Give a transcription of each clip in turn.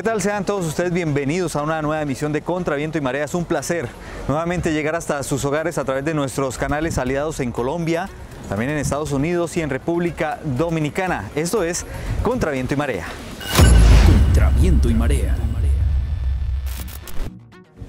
¿Qué tal? Sean todos ustedes bienvenidos a una nueva emisión de Contra Viento y Marea. Es un placer nuevamente llegar hasta sus hogares a través de nuestros canales aliados en Colombia, también en Estados Unidos y en República Dominicana. Esto es Contra Viento y Marea. Contra Viento y marea.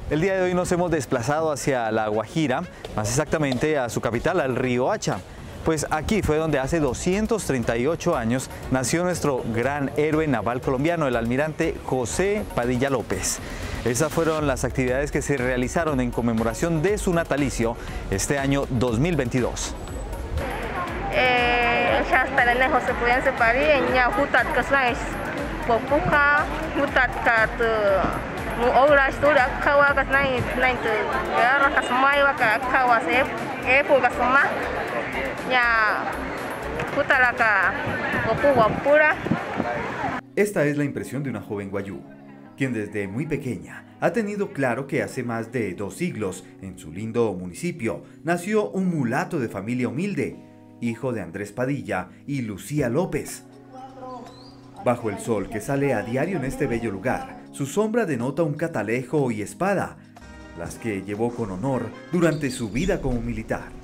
El día de hoy nos hemos desplazado hacia La Guajira, más exactamente a su capital, al río Hacha. Pues aquí fue donde hace 238 años nació nuestro gran héroe naval colombiano, el almirante José Padilla López. Esas fueron las actividades que se realizaron en conmemoración de su natalicio este año 2022. eh, shastarane José Pudiente Pari, nya hutat kasnais popuka hutat kat mu ora istura kawa kasnai nain tu ya kasmai wa ka kawa se e pu kasma Esta es la impresión de una joven guayú, quien desde muy pequeña ha tenido claro que hace más de dos siglos, en su lindo municipio, nació un mulato de familia humilde, hijo de Andrés Padilla y Lucía López. Bajo el sol que sale a diario en este bello lugar, su sombra denota un catalejo y espada, las que llevó con honor durante su vida como militar.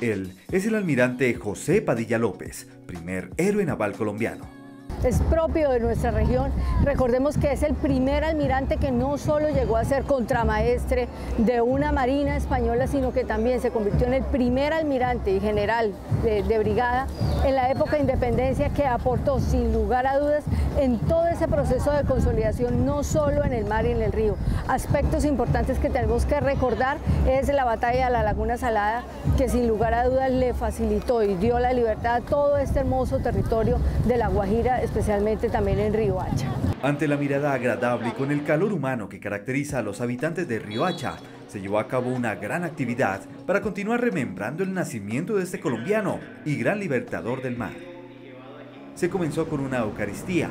Él es el almirante José Padilla López, primer héroe naval colombiano. Es propio de nuestra región. Recordemos que es el primer almirante que no solo llegó a ser contramaestre de una marina española, sino que también se convirtió en el primer almirante y general de, brigada en la época de independencia que aportó sin lugar a dudas en todo ese proceso de consolidación, no solo en el mar y en el río. Aspectos importantes que tenemos que recordar es la batalla de la Laguna Salada, que sin lugar a dudas le facilitó y dio la libertad a todo este hermoso territorio de La Guajira, especialmente también en Río Hacha. Ante la mirada agradable y con el calor humano que caracteriza a los habitantes de Riohacha, se llevó a cabo una gran actividad para continuar remembrando el nacimiento de este colombiano y gran libertador del mar. Se comenzó con una Eucaristía.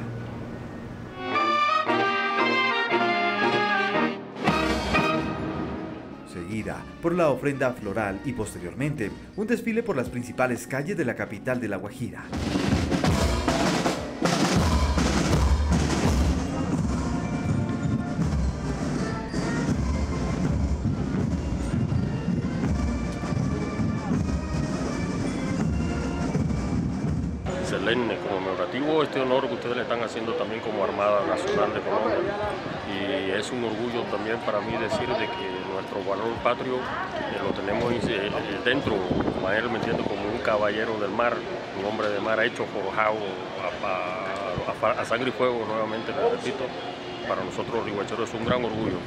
Seguida por la ofrenda floral y posteriormente un desfile por las principales calles de la capital de La Guajira. Le están haciendo también como Armada Nacional de Colombia. Y es un orgullo también para mí decir de que nuestro valor patrio eh, lo tenemos eh, eh, dentro, Mael me como un caballero del mar, un hombre de mar hecho, forjado a, sangre y fuego, nuevamente les repito, para nosotros rihuacheros es un gran orgullo.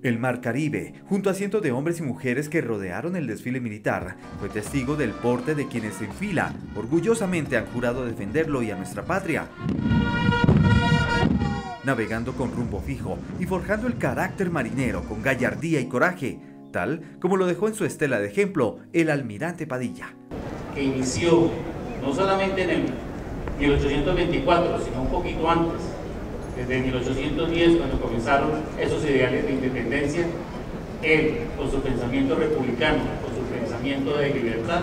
El Mar Caribe, junto a cientos de hombres y mujeres que rodearon el desfile militar, fue testigo del porte de quienes en fila orgullosamente han jurado defenderlo y a nuestra patria. Navegando con rumbo fijo y forjando el carácter marinero con gallardía y coraje, tal como lo dejó en su estela de ejemplo el almirante Padilla. que inició no solamente en el 1824, sino un poquito antes, desde 1810, cuando comenzaron esos ideales de independencia, él, con su pensamiento republicano, con su pensamiento de libertad,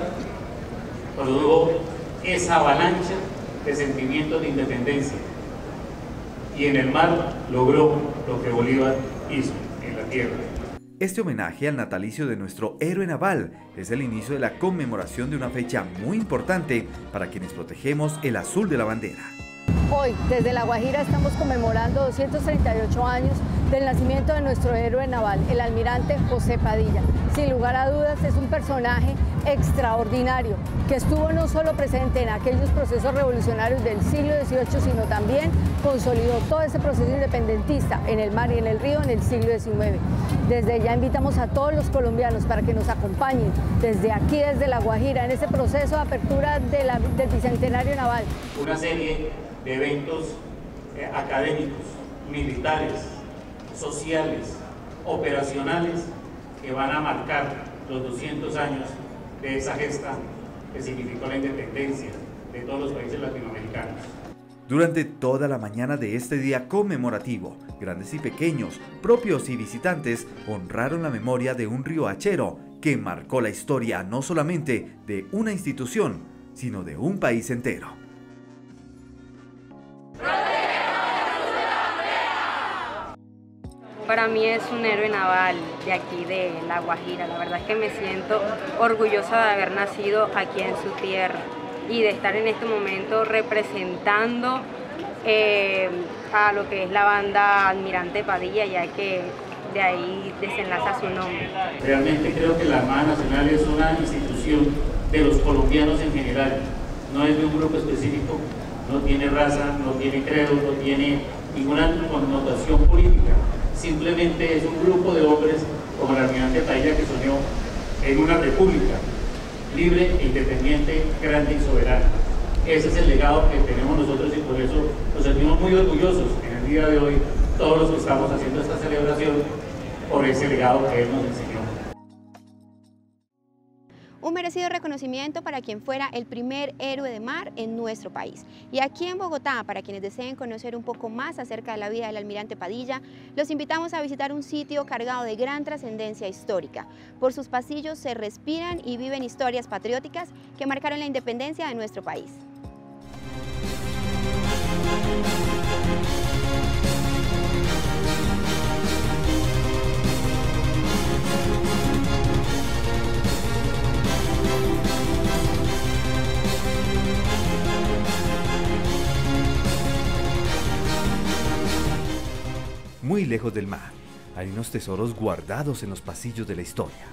produjo esa avalancha de sentimientos de independencia. Y en el mar logró lo que Bolívar hizo en la tierra. Este homenaje al natalicio de nuestro héroe naval es el inicio de la conmemoración de una fecha muy importante para quienes protegemos el azul de la bandera. Hoy, desde La Guajira, estamos conmemorando 238 años del nacimiento de nuestro héroe naval, el almirante José Padilla. Sin lugar a dudas, es un personaje extraordinario que estuvo no solo presente en aquellos procesos revolucionarios del siglo XVIII, sino también consolidó todo ese proceso independentista en el mar y en el río en el siglo XIX. Desde ya invitamos a todos los colombianos para que nos acompañen desde aquí, desde La Guajira, en ese proceso de apertura del Bicentenario Naval. una serie de eventos eh, académicos, militares, sociales, operacionales que van a marcar los 200 años de esa gesta que significó la independencia de todos los países latinoamericanos. Durante toda la mañana de este día conmemorativo, grandes y pequeños, propios y visitantes honraron la memoria de un río hachero que marcó la historia no solamente de una institución, sino de un país entero. Para mí es un héroe naval de aquí, de La Guajira. La verdad es que me siento orgullosa de haber nacido aquí en su tierra y de estar en este momento representando eh, a lo que es la banda Almirante Padilla, ya que de ahí desenlaza su nombre. Realmente creo que la Armada Nacional es una institución de los colombianos en general, no es de un grupo específico, no tiene raza, no tiene credo, no tiene ninguna connotación política, simplemente es un grupo de hombres como el almirante Padilla que soñó en una república libre e independiente, grande y soberana. Ese es el legado que tenemos nosotros y por eso nos sentimos muy orgullosos en el día de hoy, todos los que estamos haciendo esta celebración, por ese legado que Él nos merecido reconocimiento para quien fuera el primer héroe de mar en nuestro país. Y aquí en Bogotá, para quienes deseen conocer un poco más acerca de la vida del almirante Padilla, los invitamos a visitar un sitio cargado de gran trascendencia histórica. Por sus pasillos se respiran y viven historias patrióticas que marcaron la independencia de nuestro país. Muy lejos del mar, hay unos tesoros guardados en los pasillos de la historia.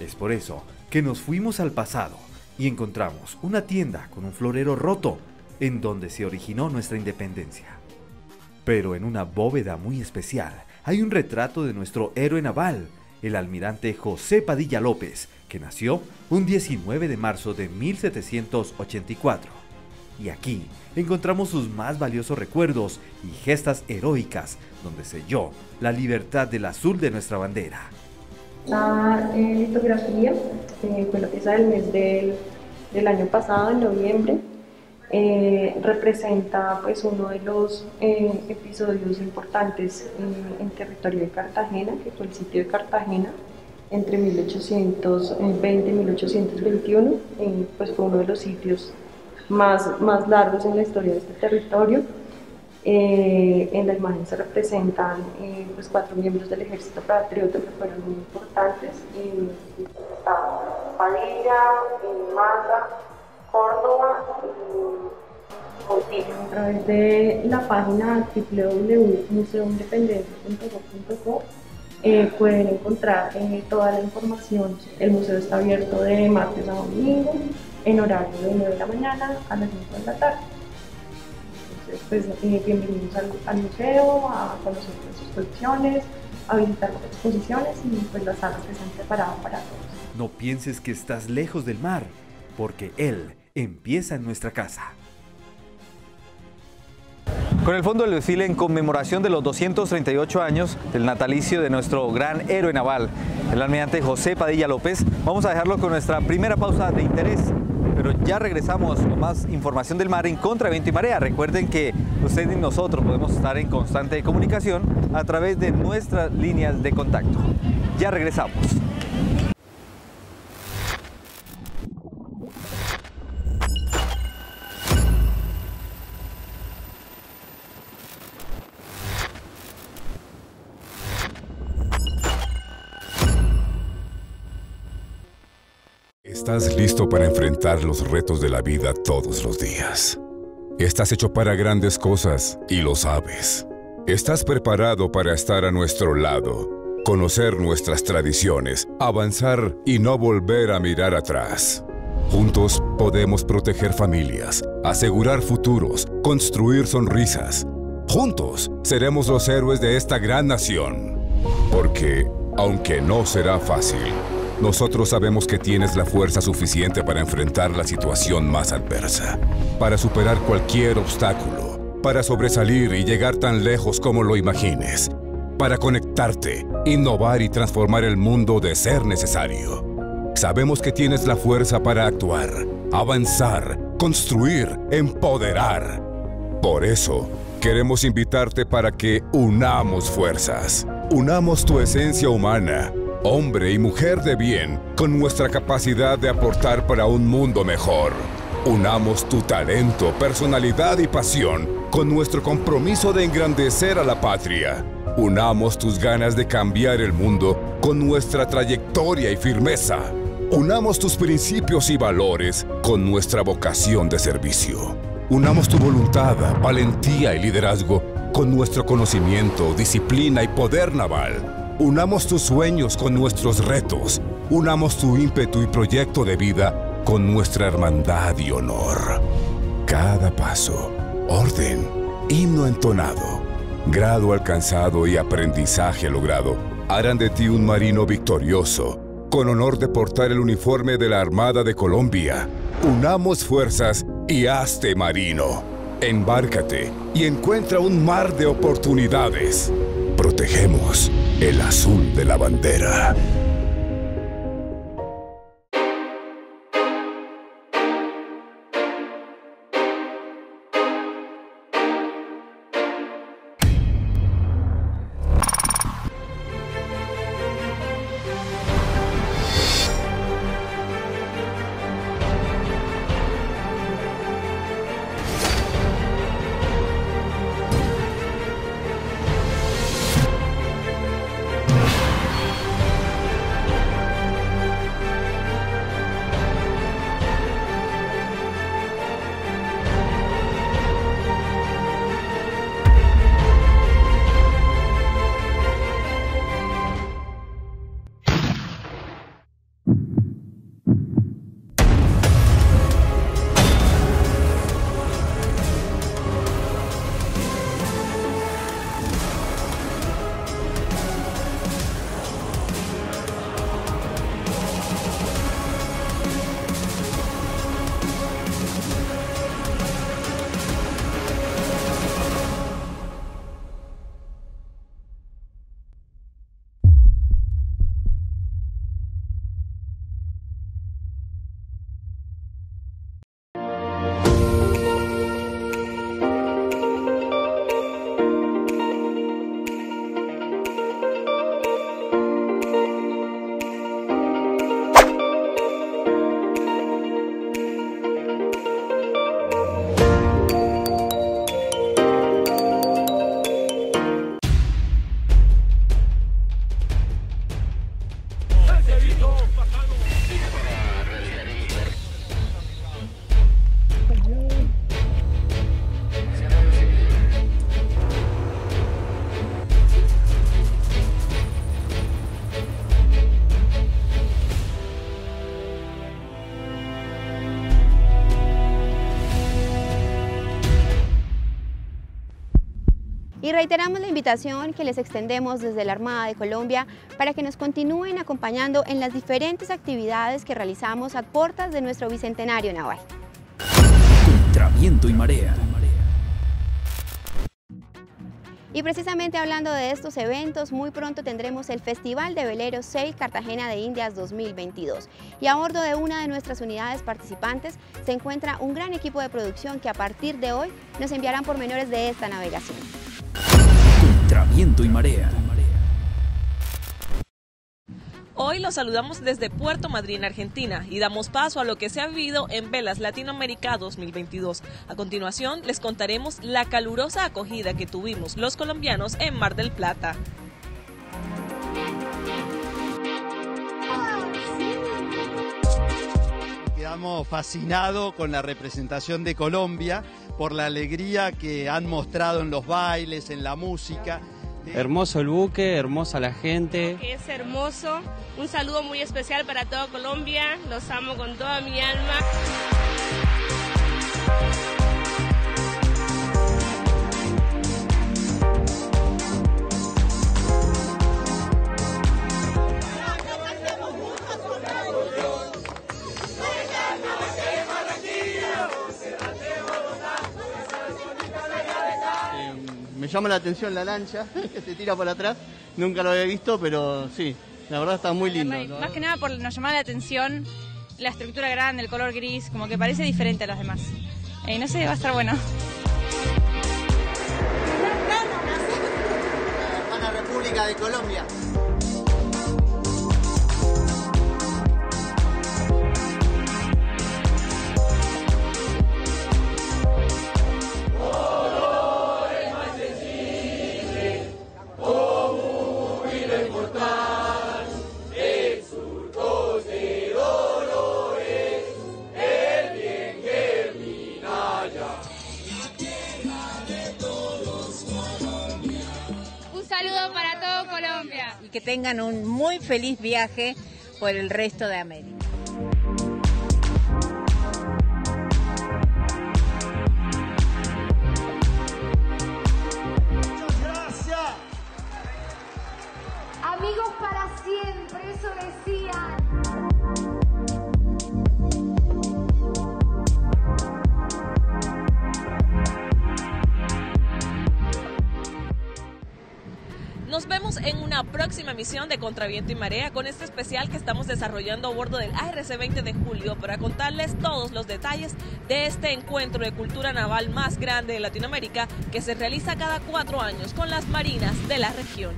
Es por eso que nos fuimos al pasado y encontramos una tienda con un florero roto en donde se originó nuestra independencia. Pero en una bóveda muy especial hay un retrato de nuestro héroe naval, el almirante José Padilla López, que nació un 19 de marzo de 1784. Y aquí encontramos sus más valiosos recuerdos y gestas heroicas donde selló la libertad del azul de nuestra bandera. La eh, litografía eh, fue la pieza del mes del, del año pasado, en noviembre. Eh, representa pues uno de los eh, episodios importantes en, territorio de Cartagena, que fue el sitio de Cartagena entre 1820 y 1821, eh, pues fue uno de los sitios más, más largos en la historia de este territorio. Eh, en la imagen se representan eh, pues cuatro miembros del ejército patriota que fueron muy importantes. Eh, está Padilla, eh, Mata, Córdoba y Montillo. A través de la página www.museumindependencia.gov.co eh, pueden encontrar toda la información. El museo está abierto de martes a domingo en horario de 9 de la mañana a las 5 de la tarde. Entonces, pues, eh, bienvenidos al, al, museo, a conocer sus colecciones, a visitar las exposiciones y pues, las salas que se han preparado para todos. No pienses que estás lejos del mar, porque él empieza en nuestra casa. Con el fondo del desfile en conmemoración de los 238 años del natalicio de nuestro gran héroe naval, el almirante José Padilla López, vamos a dejarlo con nuestra primera pausa de interés. Pero ya regresamos con más información del mar en contra viento y marea. Recuerden que ustedes y nosotros podemos estar en constante comunicación a través de nuestras líneas de contacto. Ya regresamos. Estás listo para enfrentar los retos de la vida todos los días. Estás hecho para grandes cosas y lo sabes. Estás preparado para estar a nuestro lado, conocer nuestras tradiciones, avanzar y no volver a mirar atrás. Juntos podemos proteger familias, asegurar futuros, construir sonrisas. Juntos seremos los héroes de esta gran nación. Porque, aunque no será fácil, nosotros sabemos que tienes la fuerza suficiente para enfrentar la situación más adversa, para superar cualquier obstáculo, para sobresalir y llegar tan lejos como lo imagines, para conectarte, innovar y transformar el mundo de ser necesario. Sabemos que tienes la fuerza para actuar, avanzar, construir, empoderar. Por eso, queremos invitarte para que unamos fuerzas, unamos tu esencia humana, hombre y mujer de bien, con nuestra capacidad de aportar para un mundo mejor. Unamos tu talento, personalidad y pasión con nuestro compromiso de engrandecer a la patria. Unamos tus ganas de cambiar el mundo con nuestra trayectoria y firmeza. Unamos tus principios y valores con nuestra vocación de servicio. Unamos tu voluntad, valentía y liderazgo con nuestro conocimiento, disciplina y poder naval. Unamos tus sueños con nuestros retos. Unamos tu ímpetu y proyecto de vida con nuestra hermandad y honor. Cada paso, orden, himno entonado, grado alcanzado y aprendizaje logrado harán de ti un marino victorioso, con honor de portar el uniforme de la Armada de Colombia. Unamos fuerzas y hazte marino. Embárcate y encuentra un mar de oportunidades. Protegemos el azul de la bandera. Reiteramos la invitación que les extendemos desde la Armada de Colombia para que nos continúen acompañando en las diferentes actividades que realizamos a puertas de nuestro Bicentenario Naval. Contra viento y marea. Y precisamente hablando de estos eventos, muy pronto tendremos el Festival de Veleros 6 Cartagena de Indias 2022. Y a bordo de una de nuestras unidades participantes se encuentra un gran equipo de producción que a partir de hoy nos enviarán pormenores de esta navegación. Y marea. Hoy los saludamos desde Puerto Madryn, Argentina, y damos paso a lo que se ha vivido en Velas Latinoamérica 2022. A continuación, les contaremos la calurosa acogida que tuvimos los colombianos en Mar del Plata. Quedamos fascinados con la representación de Colombia por la alegría que han mostrado en los bailes, en la música. Hermoso el buque, hermosa la gente. Es hermoso. Un saludo muy especial para toda Colombia. Los amo con toda mi alma. llama la atención la lancha que se tira por atrás. Nunca lo había visto, pero sí, la verdad está muy lindo. Más que nada por, nos llamaba la atención la estructura grande, el color gris, como que parece diferente a las demás. Eh, no sé, va a estar bueno. La República de Colombia. Tengan un muy feliz viaje por el resto de América. Próxima emisión de Contraviento y Marea con este especial que estamos desarrollando a bordo del ARC 20 de julio para contarles todos los detalles de este encuentro de cultura naval más grande de Latinoamérica que se realiza cada cuatro años con las marinas de la región.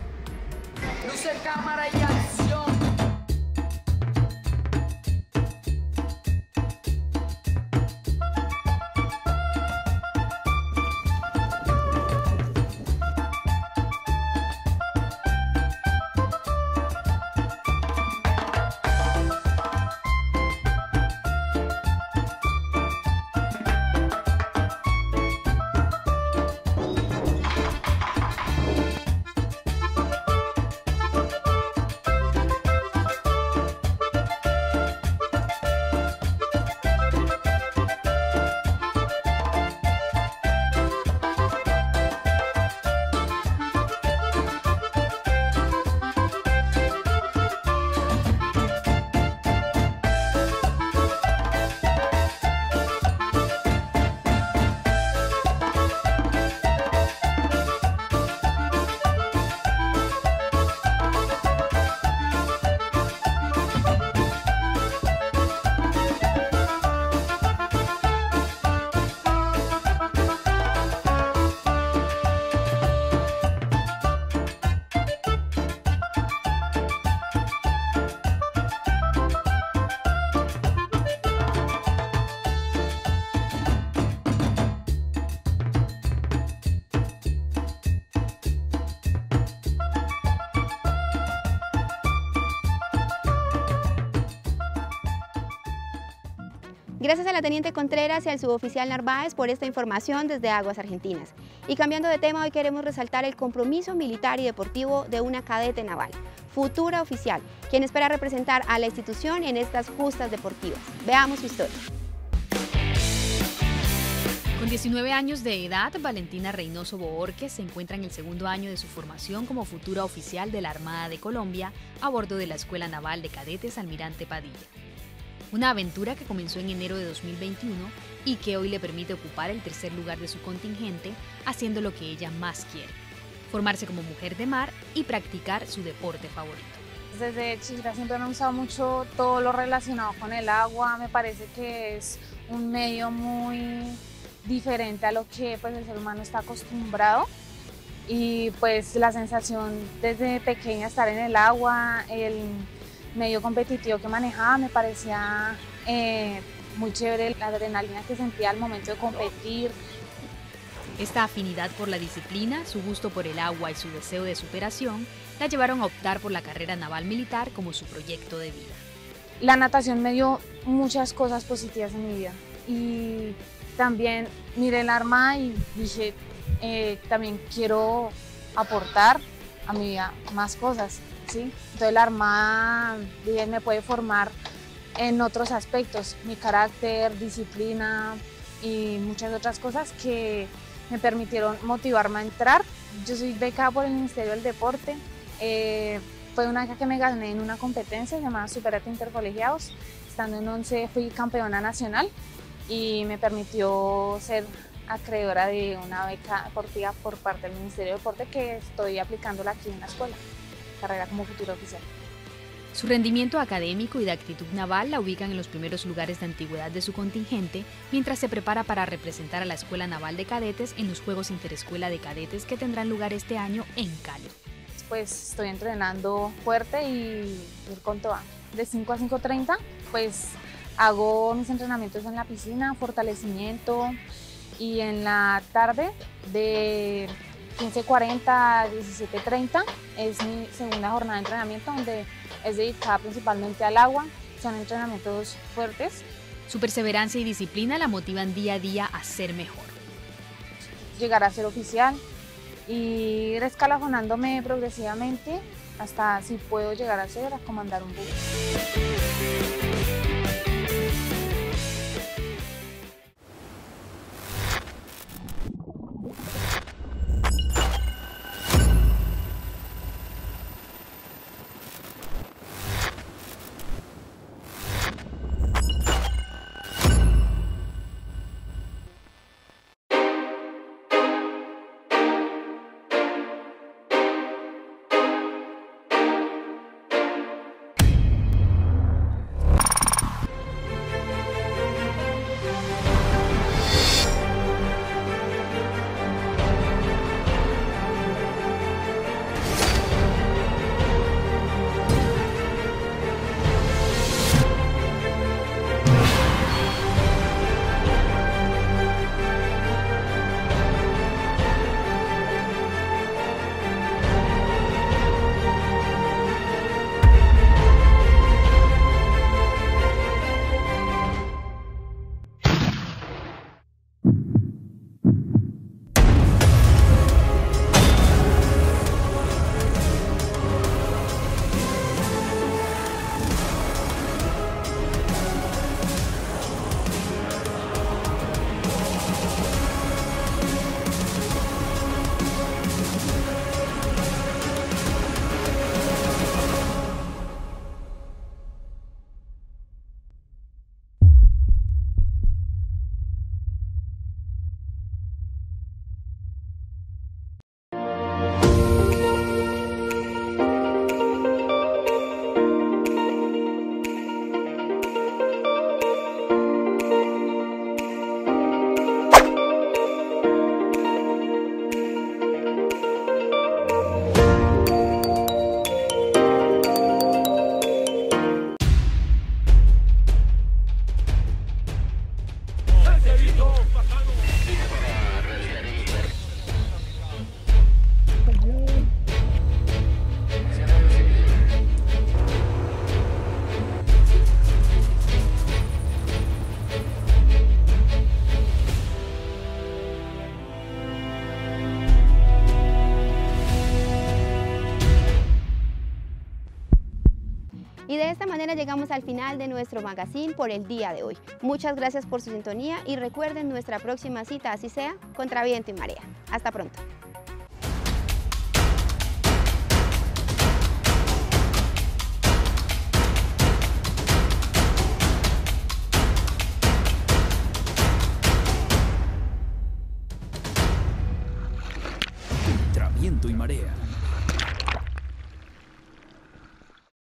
Luce cámara y acción. Gracias a la Teniente Contreras y al suboficial Narváez por esta información desde Aguas Argentinas. Y cambiando de tema, hoy queremos resaltar el compromiso militar y deportivo de una cadete naval, futura oficial, quien espera representar a la institución en estas justas deportivas. Veamos su historia. Con 19 años de edad, Valentina Reynoso Boorques se encuentra en el segundo año de su formación como futura oficial de la Armada de Colombia a bordo de la Escuela Naval de Cadetes Almirante Padilla. Una aventura que comenzó en enero de 2021 y que hoy le permite ocupar el tercer lugar de su contingente haciendo lo que ella más quiere, formarse como mujer de mar y practicar su deporte favorito. Desde chiquita siempre me ha gustado mucho todo lo relacionado con el agua, me parece que es un medio muy diferente a lo que pues, el ser humano está acostumbrado y pues la sensación desde pequeña estar en el agua, el medio competitivo que manejaba me parecía eh, muy chévere la adrenalina que sentía al momento de competir. Esta afinidad por la disciplina, su gusto por el agua y su deseo de superación la llevaron a optar por la carrera naval militar como su proyecto de vida. La natación me dio muchas cosas positivas en mi vida y también miré el arma y dije, eh, también quiero aportar a mi vida más cosas. Entonces la Armada bien, me puede formar en otros aspectos, mi carácter, disciplina y muchas otras cosas que me permitieron motivarme a entrar. Yo soy becada por el Ministerio del Deporte. Eh, fue una beca que me gané en una competencia llamada Superate Intercolegiados. Estando en 11 fui campeona nacional y me permitió ser acreedora de una beca deportiva por parte del Ministerio del Deporte que estoy aplicándola aquí en la escuela carrera como futuro oficial. Su rendimiento académico y de actitud naval la ubican en los primeros lugares de antigüedad de su contingente, mientras se prepara para representar a la Escuela Naval de Cadetes en los Juegos Interescuela de Cadetes que tendrán lugar este año en Cali. pues estoy entrenando fuerte y ir con toda. De 5 a 5.30 pues hago mis entrenamientos en la piscina, fortalecimiento y en la tarde de 15.40 a 17.30 es mi segunda jornada de entrenamiento donde es dedicada principalmente al agua, son entrenamientos fuertes. Su perseverancia y disciplina la motivan día a día a ser mejor. Llegar a ser oficial y ir escalafonándome progresivamente hasta si puedo llegar a ser a comandar un buque. Llegamos al final de nuestro magazine por el día de hoy. Muchas gracias por su sintonía y recuerden nuestra próxima cita, así sea, contra viento y marea. Hasta pronto.